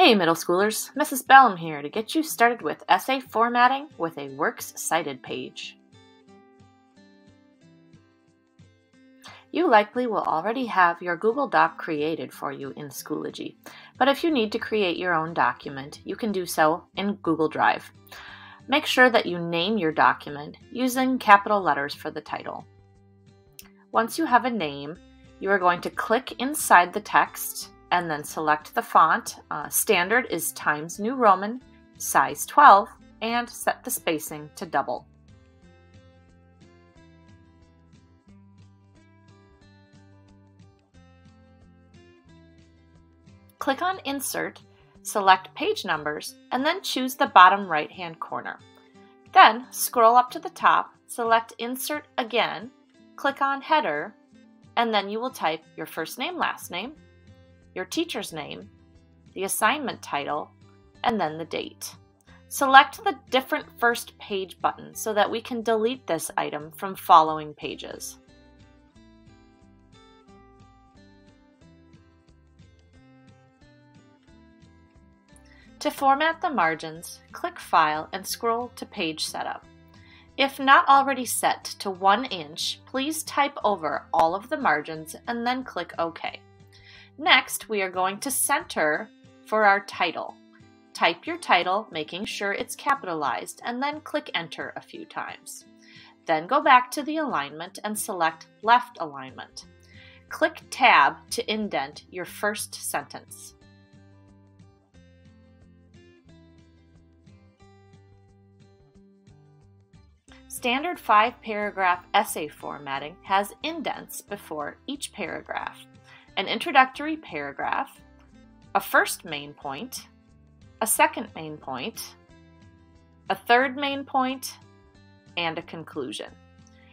Hey middle schoolers, Mrs. Bellm here to get you started with essay formatting with a Works Cited page. You likely will already have your Google Doc created for you in Schoology, but if you need to create your own document, you can do so in Google Drive. Make sure that you name your document using capital letters for the title. Once you have a name, you are going to click inside the text and then select the font. Uh, standard is Times New Roman, size 12, and set the spacing to double. Click on Insert, select Page Numbers, and then choose the bottom right-hand corner. Then scroll up to the top, select Insert again, click on Header, and then you will type your first name, last name, your teacher's name, the assignment title, and then the date. Select the different first page button so that we can delete this item from following pages. To format the margins, click File and scroll to Page Setup. If not already set to 1 inch, please type over all of the margins and then click OK. Next, we are going to center for our title. Type your title, making sure it's capitalized, and then click Enter a few times. Then go back to the alignment and select Left Alignment. Click Tab to indent your first sentence. Standard five paragraph essay formatting has indents before each paragraph an introductory paragraph, a first main point, a second main point, a third main point, and a conclusion.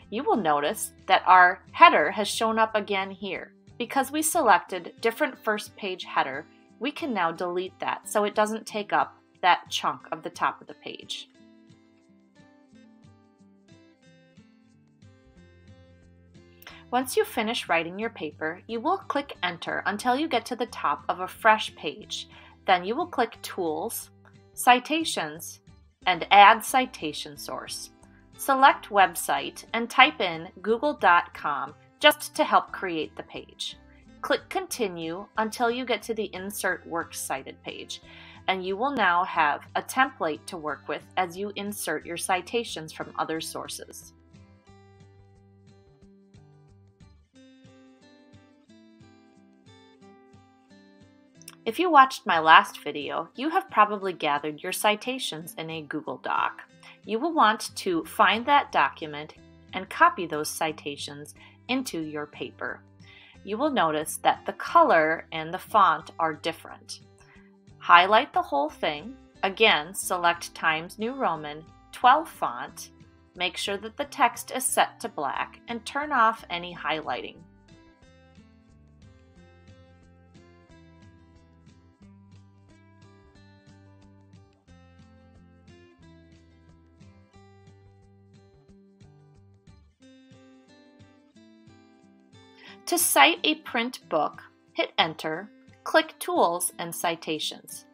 You will notice that our header has shown up again here. Because we selected different first page header, we can now delete that so it doesn't take up that chunk of the top of the page. Once you finish writing your paper, you will click Enter until you get to the top of a fresh page. Then you will click Tools, Citations, and Add Citation Source. Select Website and type in google.com just to help create the page. Click Continue until you get to the Insert Works Cited page, and you will now have a template to work with as you insert your citations from other sources. If you watched my last video, you have probably gathered your citations in a Google Doc. You will want to find that document and copy those citations into your paper. You will notice that the color and the font are different. Highlight the whole thing. Again, select Times New Roman 12 font. Make sure that the text is set to black and turn off any highlighting. To cite a print book, hit Enter, click Tools and Citations.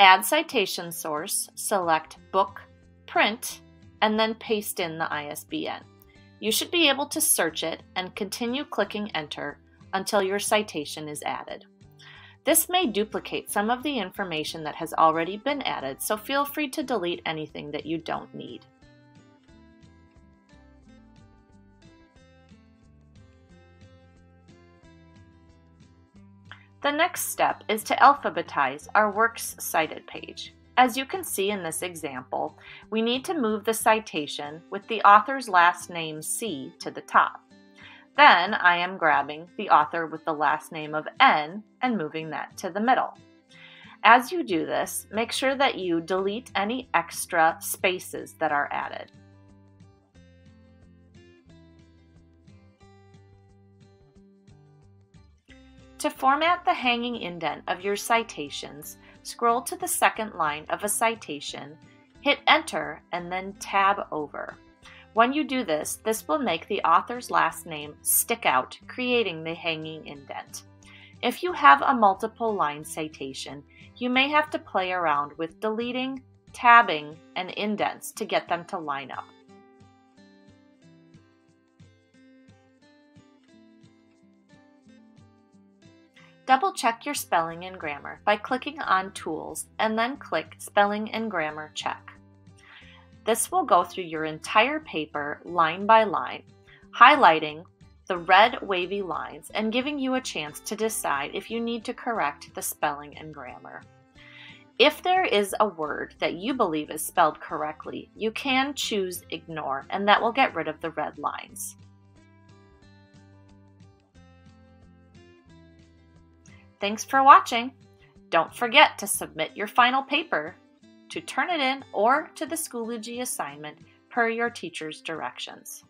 Add citation source, select Book, Print, and then paste in the ISBN. You should be able to search it and continue clicking Enter until your citation is added. This may duplicate some of the information that has already been added, so feel free to delete anything that you don't need. The next step is to alphabetize our Works Cited page. As you can see in this example, we need to move the citation with the author's last name C to the top. Then I am grabbing the author with the last name of N and moving that to the middle. As you do this, make sure that you delete any extra spaces that are added. To format the hanging indent of your citations, scroll to the second line of a citation, hit Enter, and then Tab over. When you do this, this will make the author's last name stick out, creating the hanging indent. If you have a multiple line citation, you may have to play around with deleting, tabbing, and indents to get them to line up. Double check your spelling and grammar by clicking on Tools and then click Spelling and Grammar Check. This will go through your entire paper line by line, highlighting the red wavy lines and giving you a chance to decide if you need to correct the spelling and grammar. If there is a word that you believe is spelled correctly, you can choose Ignore and that will get rid of the red lines. Thanks for watching. Don't forget to submit your final paper, to turn it in, or to the Schoology assignment per your teacher's directions.